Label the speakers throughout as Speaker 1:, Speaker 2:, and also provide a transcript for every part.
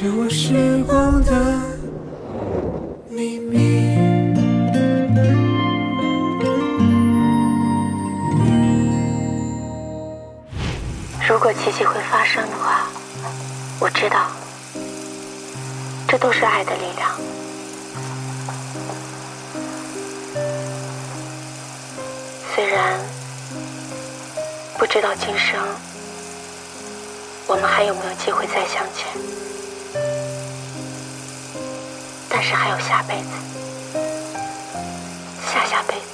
Speaker 1: 是我时光的秘密。
Speaker 2: 如果奇迹会发生的话，我知道，这都是爱的力量。虽然不知道今生我们还有没有机会再相见，但是还有下辈子、下下辈子，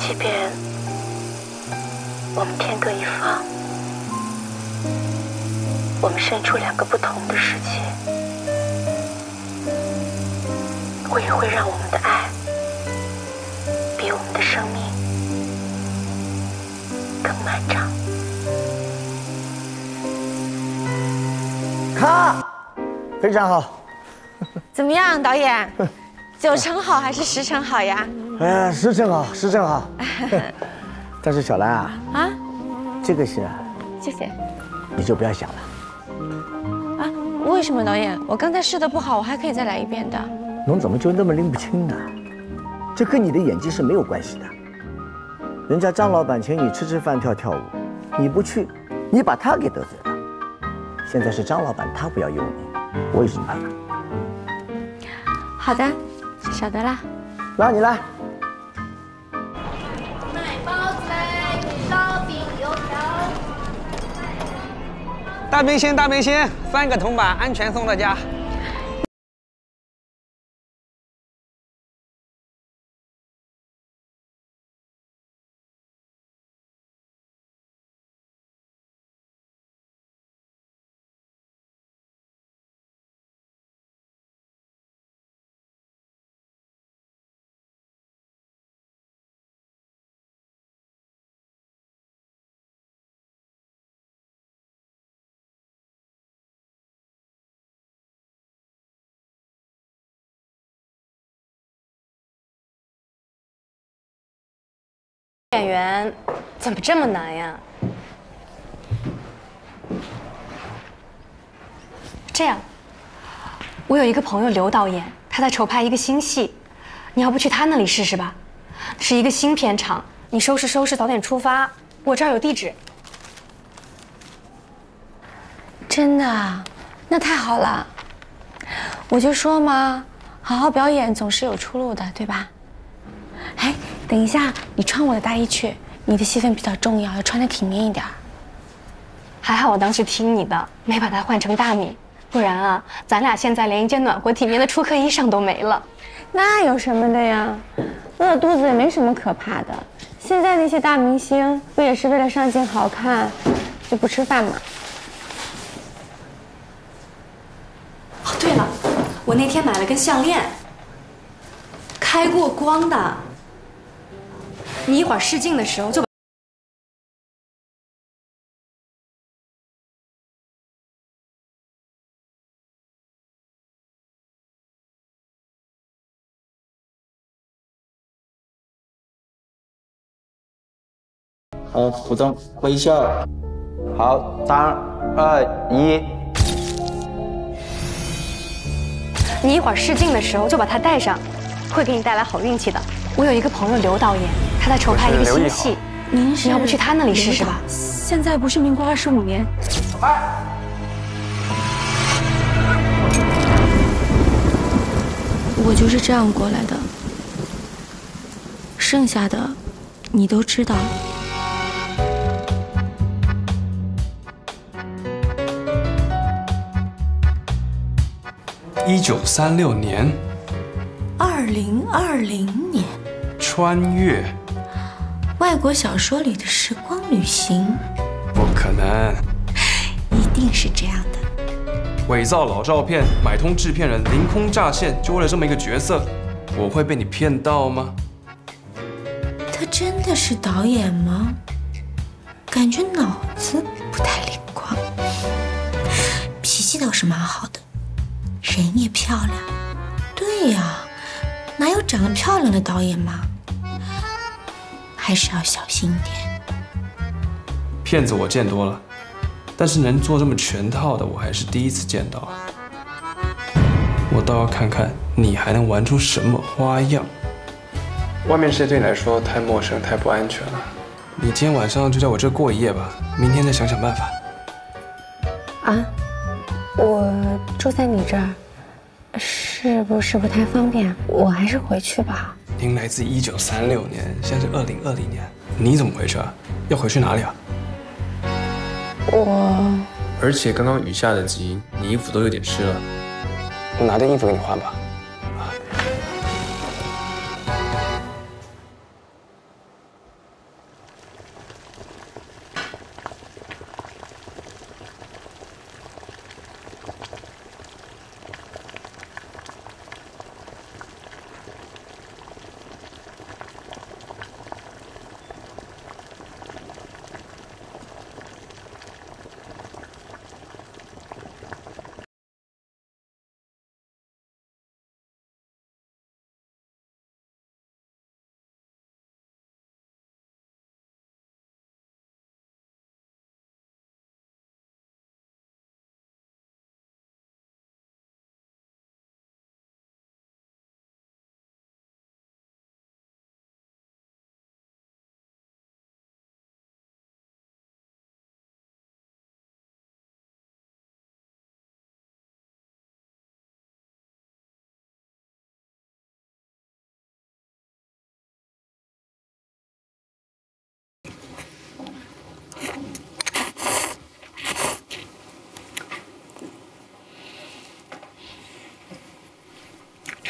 Speaker 2: 即便我们天各一方，我们身处两个不同的世界，我也会让我们的爱比我们的生命更漫长。
Speaker 3: 咔，非常好。
Speaker 4: 怎么样，导演？九成好还是十成好呀？
Speaker 3: 哎呀，是正好，十成好。但是小兰啊，
Speaker 4: 啊，
Speaker 3: 这个戏啊，
Speaker 4: 谢谢。
Speaker 3: 你就不要想了。
Speaker 4: 啊，为什么导演？我刚才试的不好，我还可以再来一遍的。
Speaker 3: 侬怎么就那么拎不清呢？这跟你的演技是没有关系的。人家张老板请你吃吃饭、跳跳舞，你不去，你把他给得罪了。现在是张老板他不要用你，我有什么办法。
Speaker 4: 好的，晓得啦。
Speaker 3: 来，你来。
Speaker 5: 卖包子嘞，烧饼、油条。
Speaker 6: 大明星，大明星，三个铜板，安全送到家。
Speaker 7: 演员怎么这么难呀？这样，我有一个朋友刘导演，他在筹拍一个新戏，你要不去他那里试试吧？是一个新片场，你收拾收拾，早点出发。我这儿有地址。
Speaker 4: 真的？那太好了。我就说嘛，好好表演总是有出路的，对吧？哎，等一下，你穿我的大衣去，你的戏份比较重要，要穿的体面一点。
Speaker 7: 还好我当时听你的，没把它换成大米，不然啊，咱俩现在连一件暖和体面的出客衣裳都没了。
Speaker 4: 那有什么的呀？饿肚子也没什么可怕的。现在那些大明星不也是为了上镜好看，就不吃饭吗？
Speaker 7: 哦，对了，我那天买了根项链，开过光的。你一会儿试镜的时候就把。
Speaker 8: 好，服装微笑。好，三二一。
Speaker 7: 你一会儿试镜的时候就把它带上，会给你带来好运气的。我有一个朋友刘导演，他在筹拍一个新戏，
Speaker 4: 您是
Speaker 7: 要不去他那里试试吧？
Speaker 4: 现在不是民国二十五年。我就是这样过来的，剩下的你都知道。
Speaker 9: 一九三六年，
Speaker 10: 二零二零年，
Speaker 9: 穿越，
Speaker 10: 外国小说里的时光旅行，
Speaker 9: 不可能，
Speaker 10: 一定是这样的。
Speaker 9: 伪造老照片，买通制片人，凌空乍现，就为了这么一个角色，我会被你骗到吗？
Speaker 10: 他真的是导演吗？感觉脑子不太灵光，脾气倒是蛮好的，人也漂亮。对呀，哪有长得漂亮的导演嘛？还是要小心点。
Speaker 9: 骗子我见多了，但是能做这么全套的，我还是第一次见到。我倒要看看你还能玩出什么花样。外面世界对你来说太陌生、太不安全了。你今天晚上就在我这过一夜吧，明天再想想办法。
Speaker 7: 啊，我住在你这儿，是不是不太方便？我还是回去吧。
Speaker 9: 您来自一九三六年，现在是二零二零年，你怎么回去啊？要回去哪里啊？
Speaker 7: 我
Speaker 9: 而且刚刚雨下的急，你衣服都有点湿了。我拿件衣服给你换吧。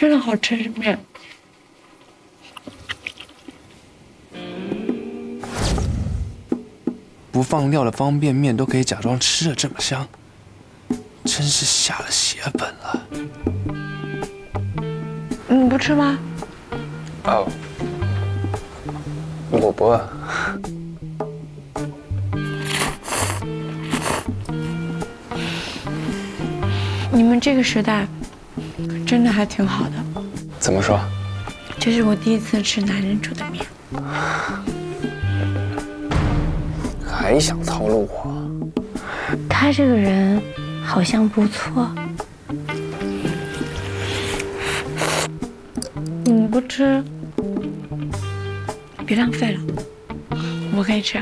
Speaker 4: 真的好吃这面。
Speaker 9: 不放料的方便面都可以假装吃的这么香，真是下了血本了。
Speaker 4: 你不吃吗？
Speaker 9: 哦，我不饿。
Speaker 4: 你们这个时代真的还挺好的。
Speaker 9: 怎么说？
Speaker 4: 这是我第一次吃男人煮的面。
Speaker 9: 还想套路我？
Speaker 4: 他这个人好像不错。你不吃，别浪费了，我可以吃。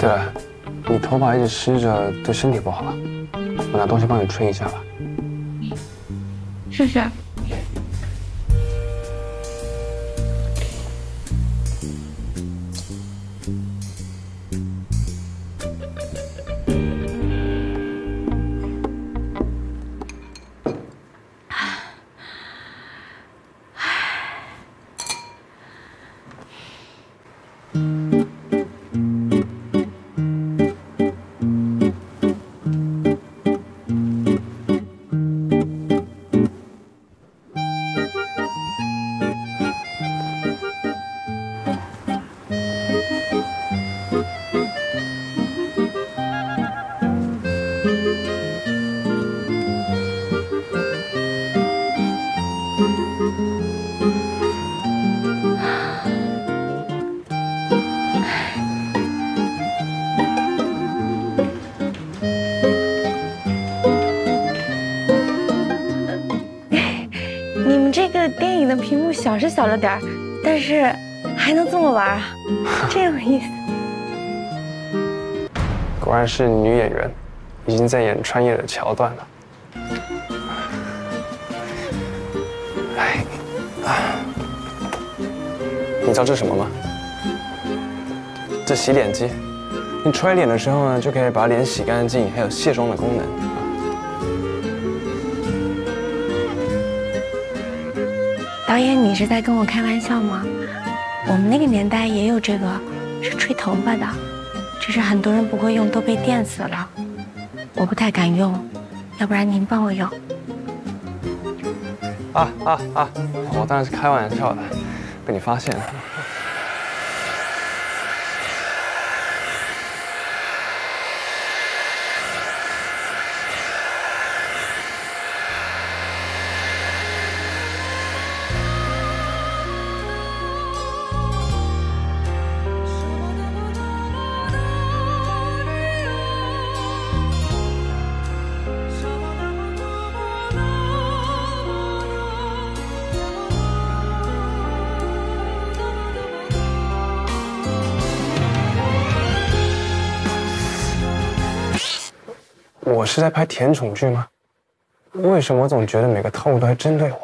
Speaker 9: 对了，你头发一直湿着，对身体不好。我拿东西帮你吹一下吧。
Speaker 4: 谢谢。你们这个电影的屏幕小是小了点儿，但是还能这么玩啊，真有意思。
Speaker 9: 果然是女演员，已经在演穿越的桥段了。哎，啊，你知道这是什么吗？这洗脸机，你吹脸的时候呢，就可以把脸洗干净，还有卸妆的功能。
Speaker 4: 导演，你是在跟我开玩笑吗？我们那个年代也有这个，是吹头发的，只是很多人不会用，都被电死了。我不太敢用，要不然您帮我用。
Speaker 9: 啊啊啊！我当然是开玩笑的，被你发现了。我是在拍甜宠剧吗？为什么我总觉得每个套路都在针对我？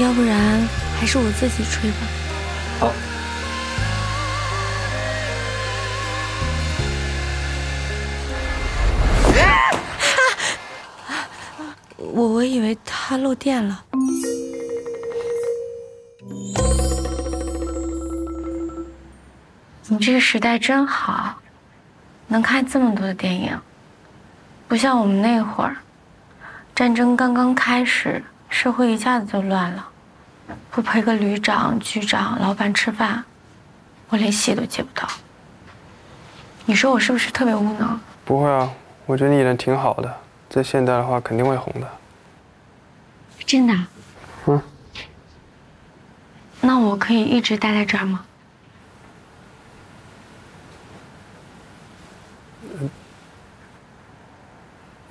Speaker 4: 要不然还是我自己吹吧。
Speaker 9: 好。
Speaker 4: 我我以为它漏电了。这个时代真好，能看这么多的电影，不像我们那会儿，战争刚刚开始，社会一下子就乱了，不陪个旅长、局长、老板吃饭，我连戏都接不到。你说我是不是特别无能？
Speaker 9: 不会啊，我觉得你演的挺好的，在现代的话肯定会红的。
Speaker 4: 真的？
Speaker 9: 嗯。
Speaker 4: 那我可以一直待在这儿吗？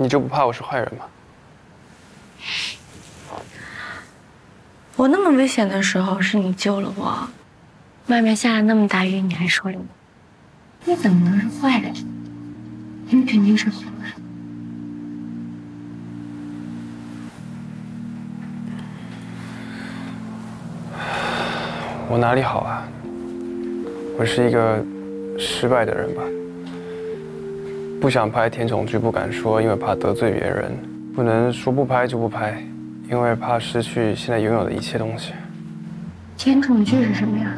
Speaker 9: 你就不怕我是坏人吗？
Speaker 4: 我那么危险的时候是你救了我，外面下了那么大雨你还收留我，你怎么能是坏人？你肯定是好人。
Speaker 9: 我哪里好啊？我是一个失败的人吧。不想拍甜宠剧，不敢说，因为怕得罪别人；不能说不拍就不拍，因为怕失去现在拥有的一切东西。
Speaker 4: 甜宠剧是什么呀？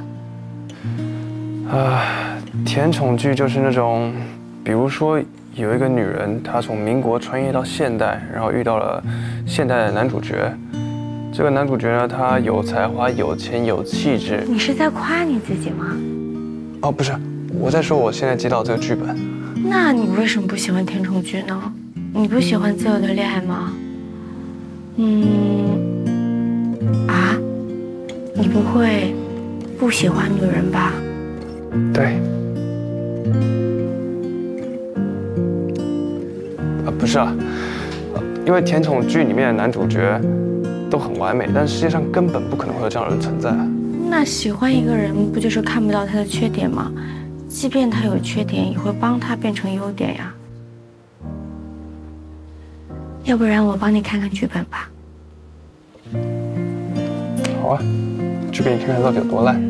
Speaker 9: 啊，甜宠剧就是那种，比如说有一个女人，她从民国穿越到现代，然后遇到了现代的男主角。这个男主角呢，他有才华、有钱、有气质。
Speaker 4: 你是在夸你自己吗？
Speaker 9: 哦，不是，我在说我现在接到这个剧本。
Speaker 4: 那你为什么不喜欢甜宠剧呢？你不喜欢自由的恋爱吗？嗯，啊，你不会不喜欢女人吧？
Speaker 9: 对。啊，不是啊，因为甜宠剧里面的男主角都很完美，但世界上根本不可能会有这样的人存在。
Speaker 4: 那喜欢一个人不就是看不到他的缺点吗？即便他有缺点，也会帮他变成优点呀。要不然我帮你看看剧本吧。
Speaker 9: 好啊，去给你看看到底有多烂。